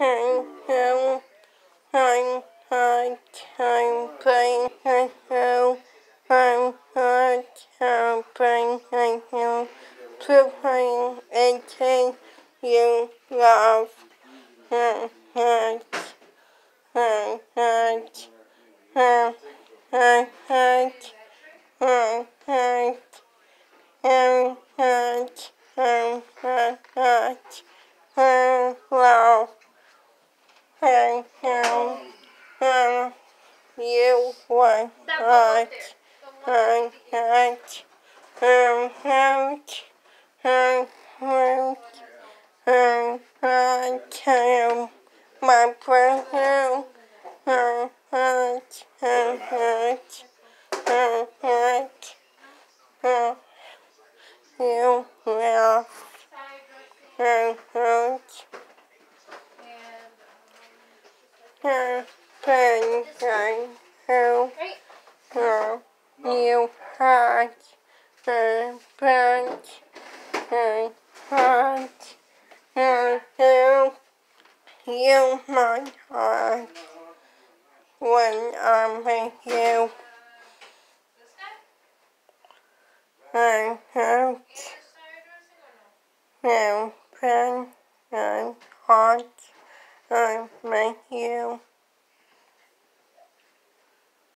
Hello hang down and you want right and out and out and out and I my brother and out and out and out and you You hurt and punch and punch and you, you my heart when I'm with you. I hurt and pain and heart. I'm right here.